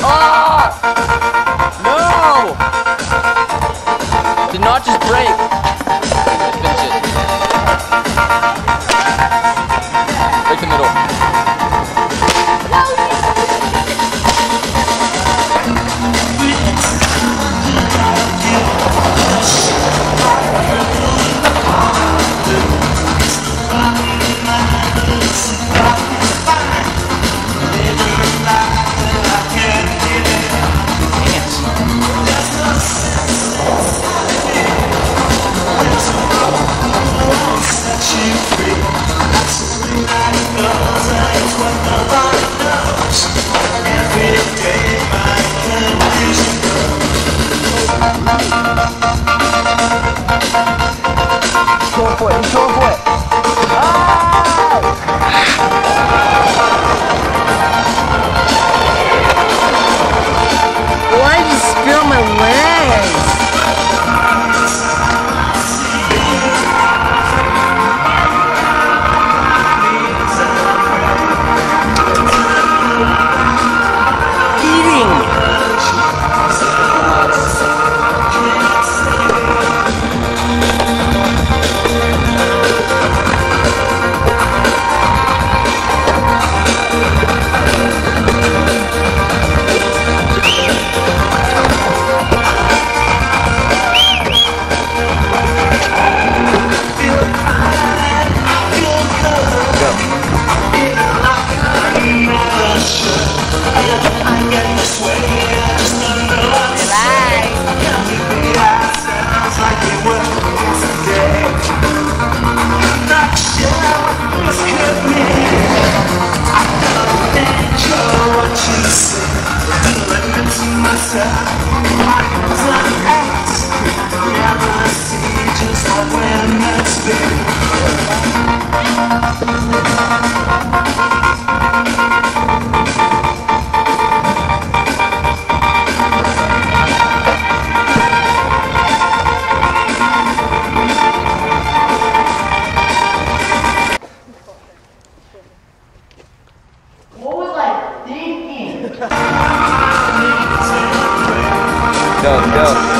Ah! No! Did not just break. Go for it, go for it. What was I thinking? go, go.